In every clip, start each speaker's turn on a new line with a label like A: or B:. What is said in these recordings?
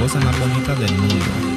A: cosa más bonita del mundo.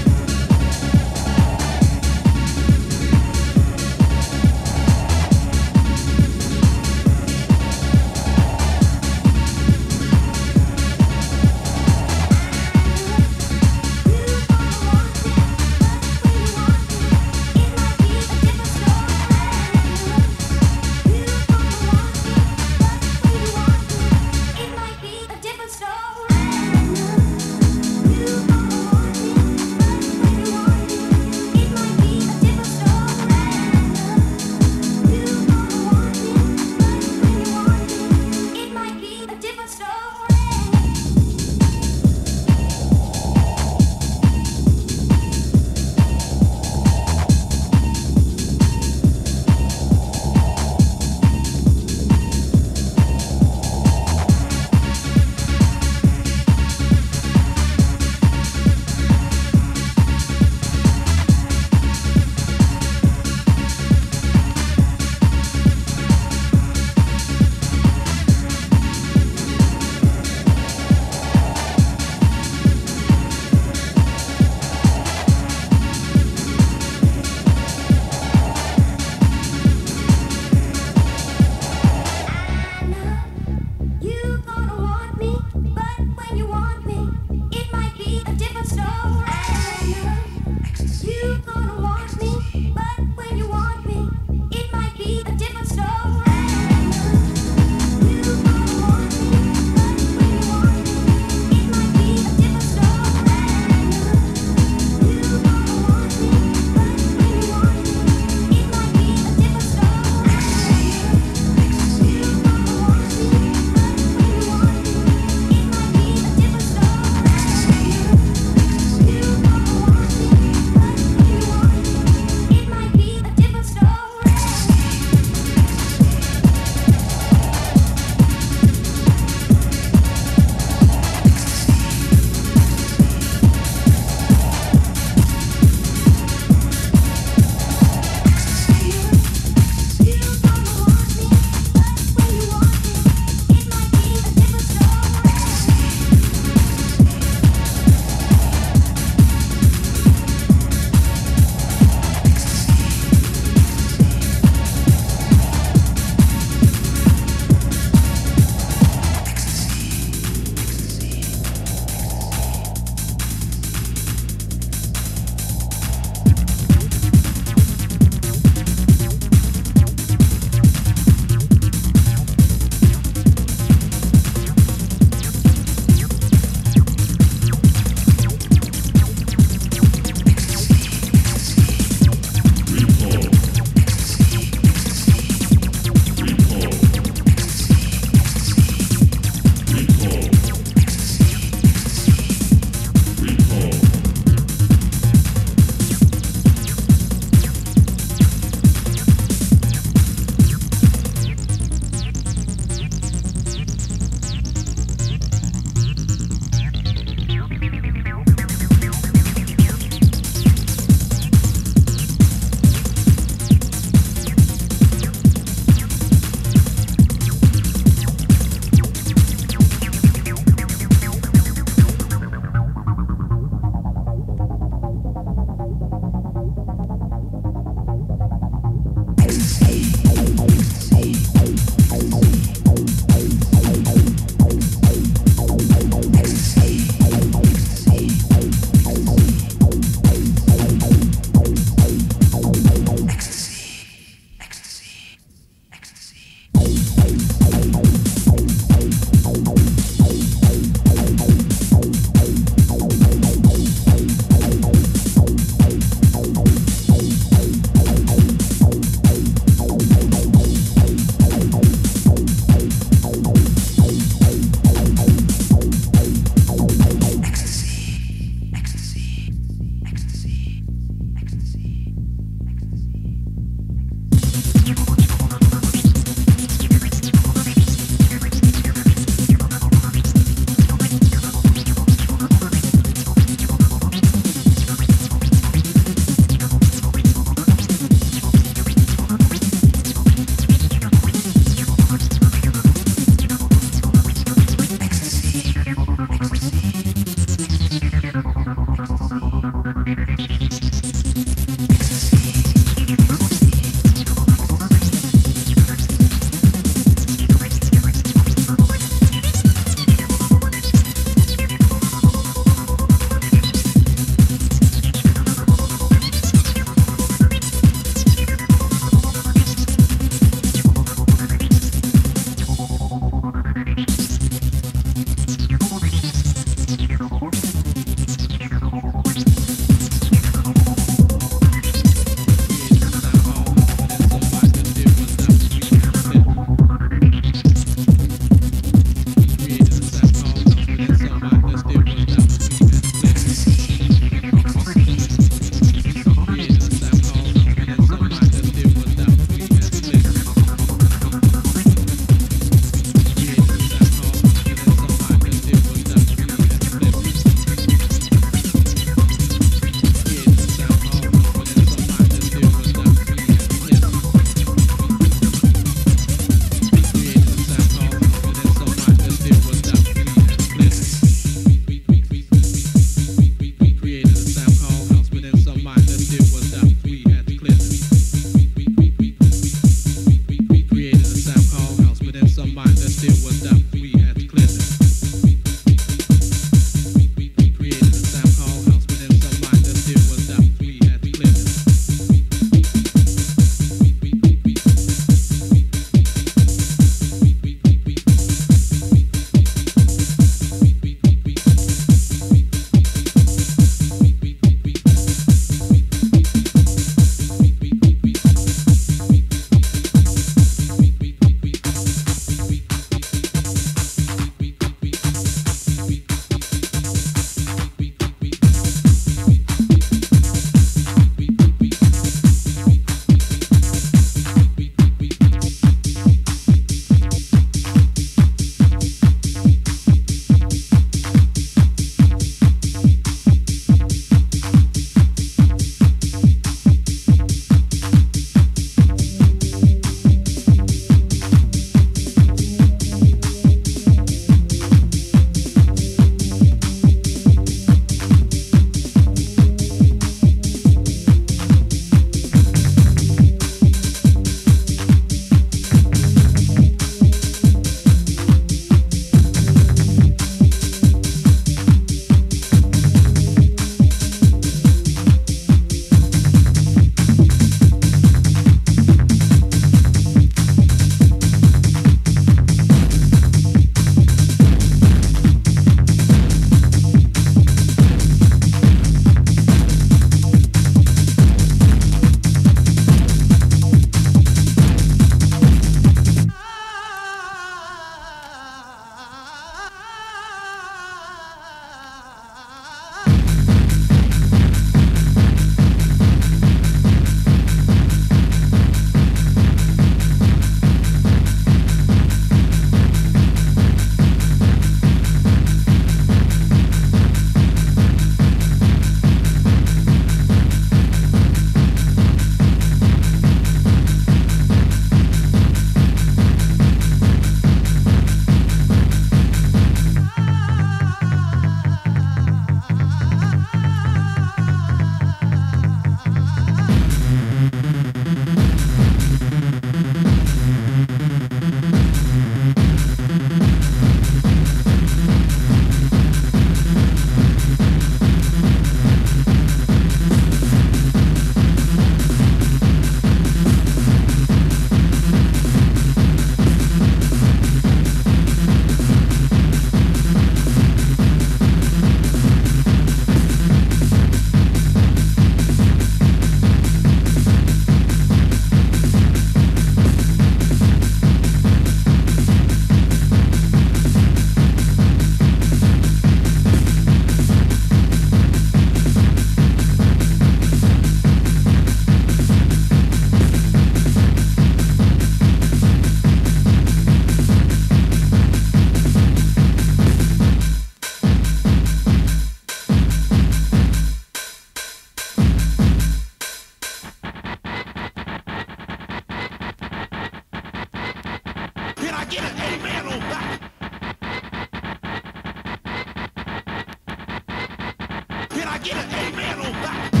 B: I get an amen on that?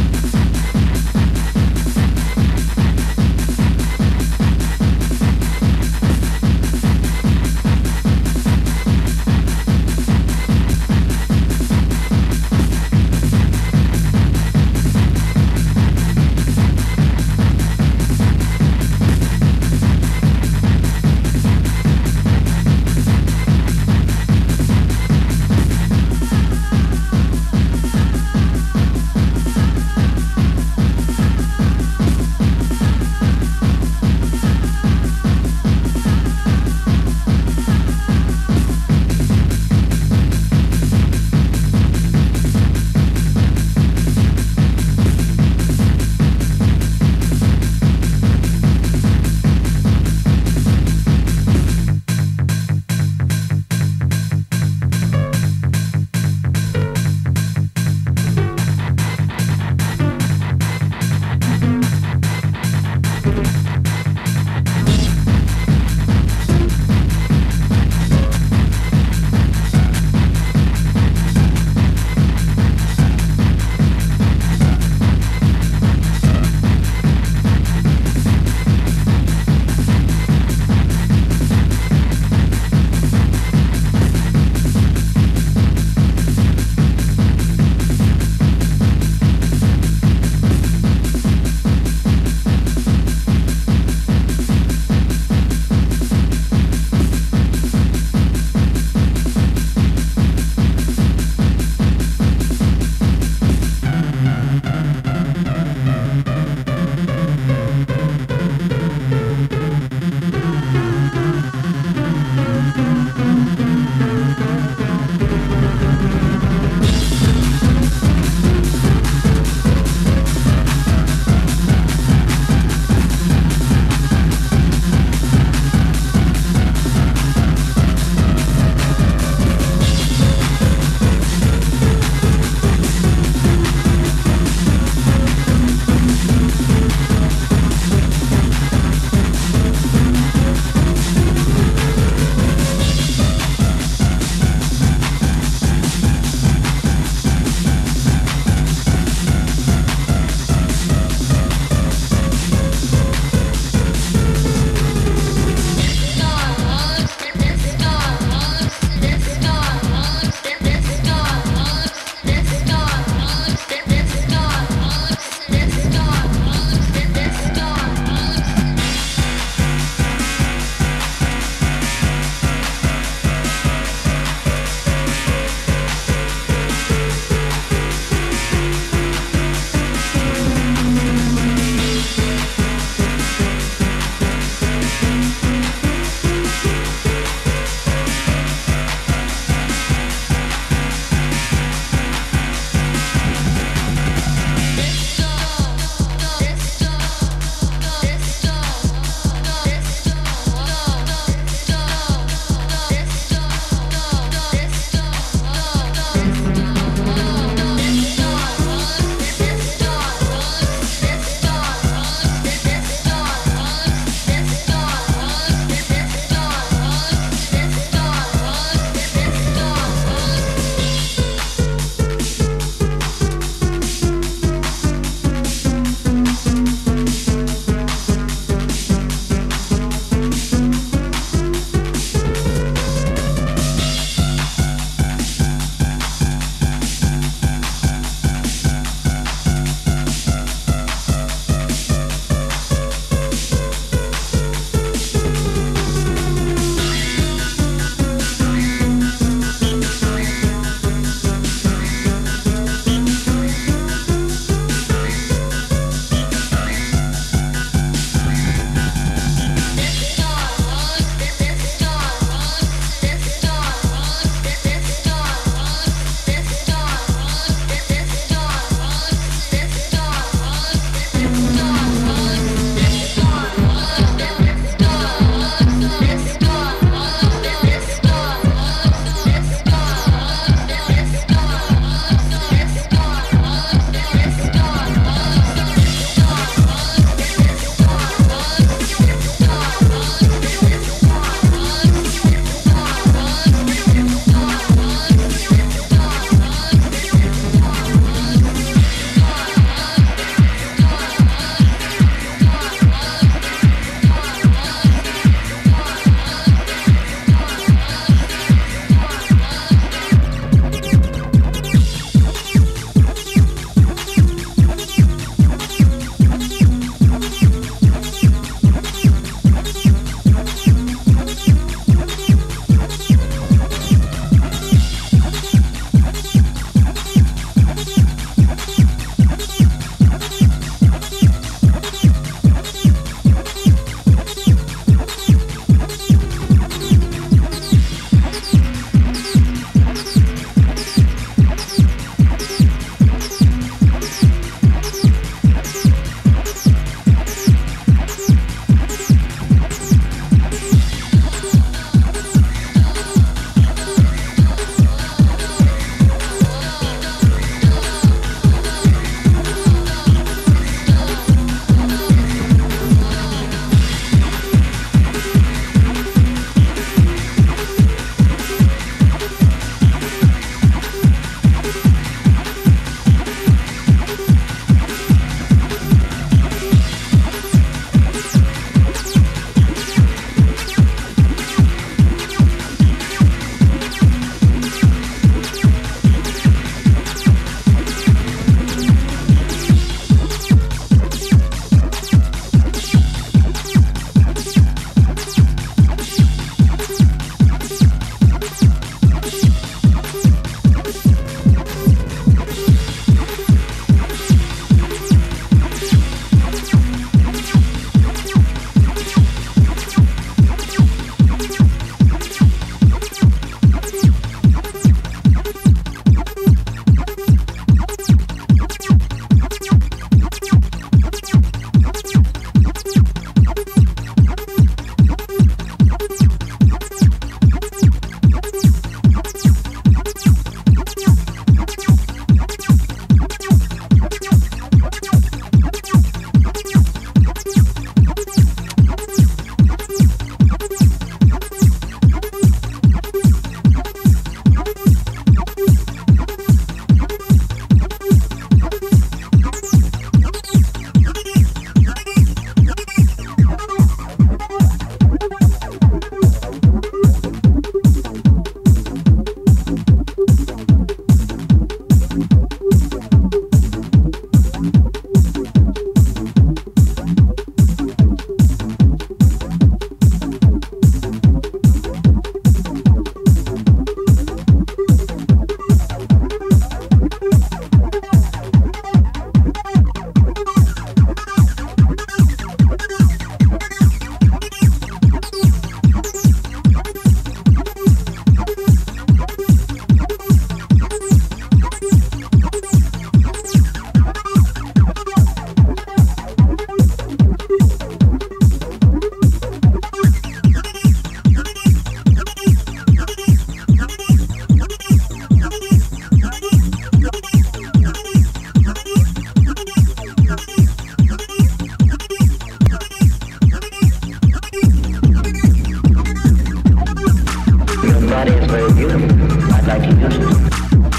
B: I
C: like to use.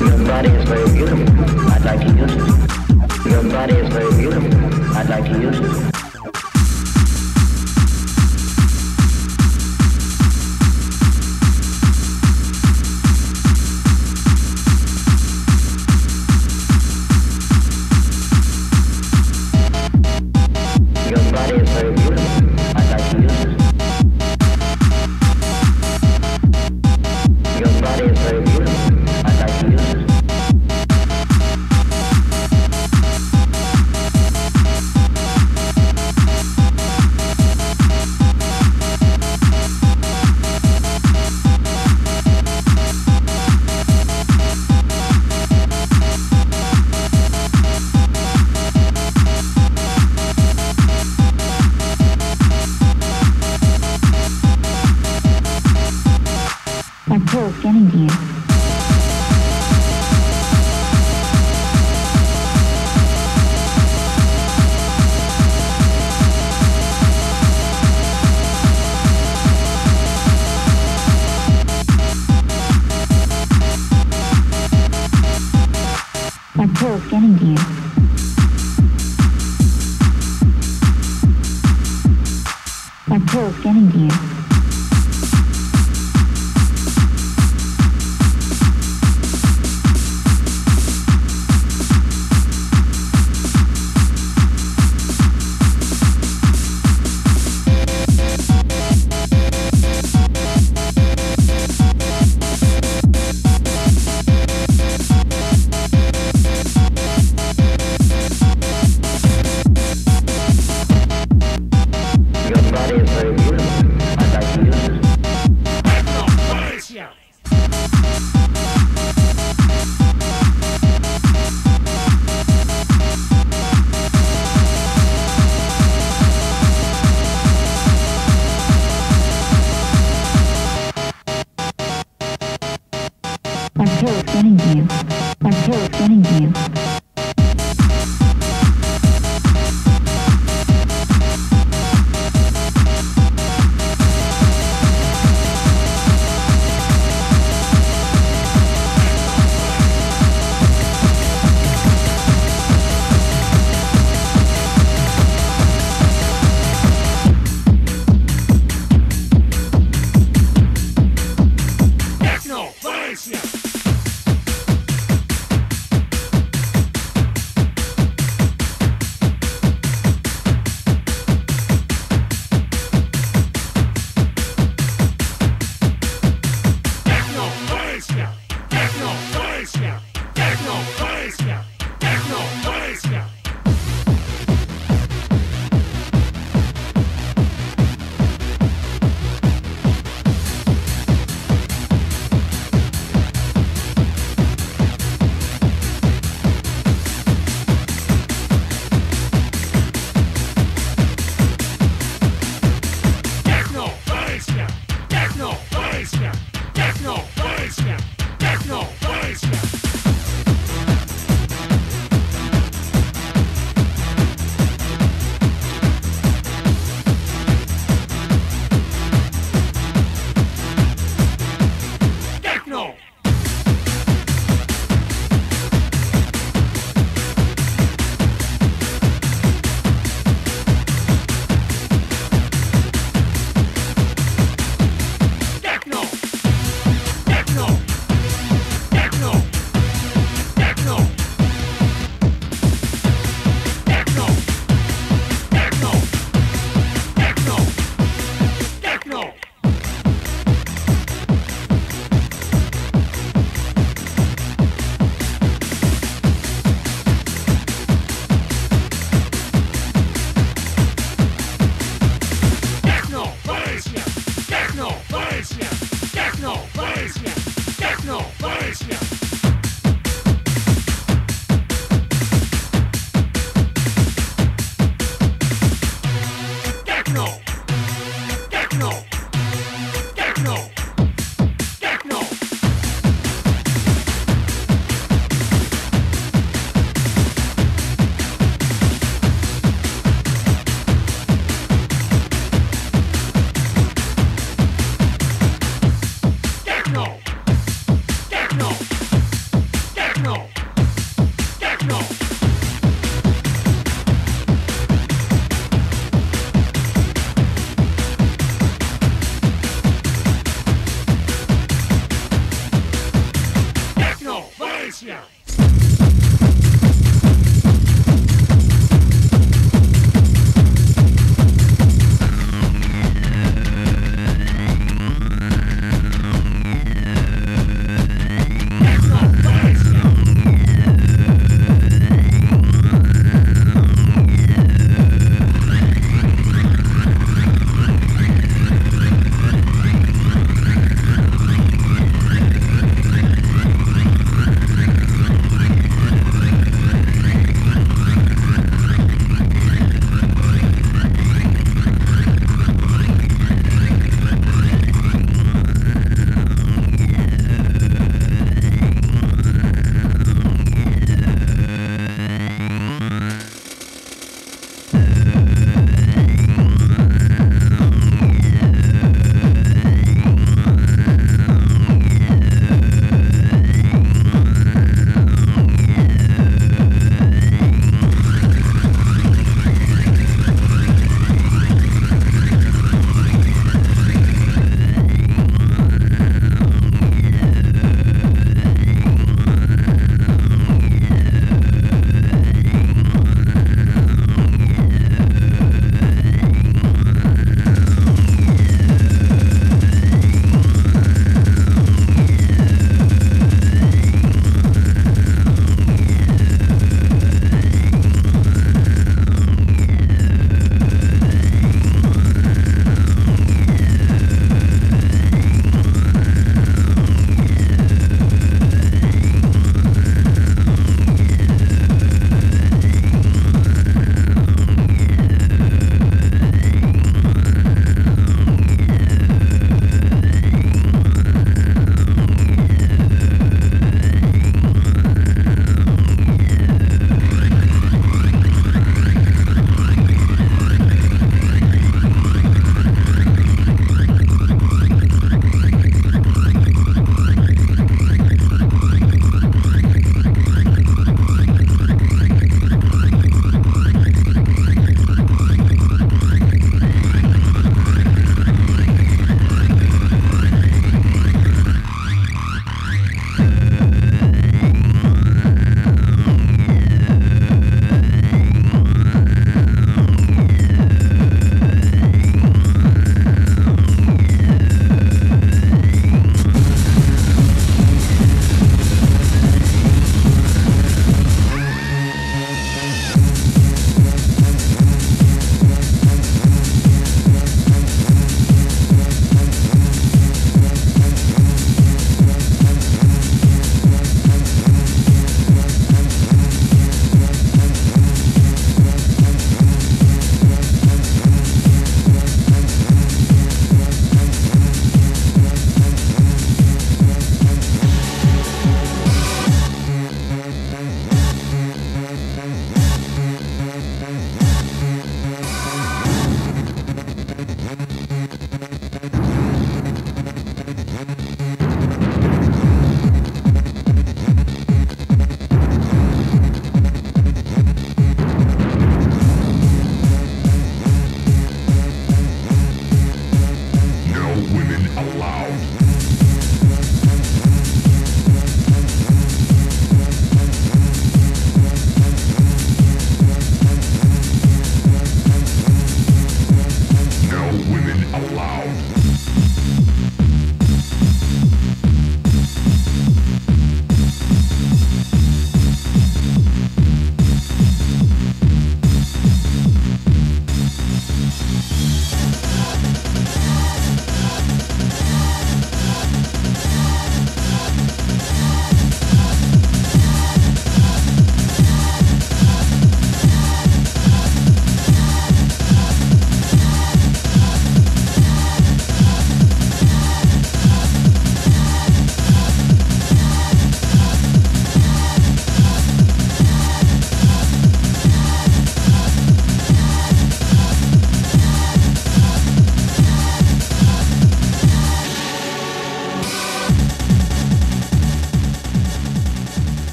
C: Your body is very beautiful. I like to use. Your body is very beautiful. I like to use.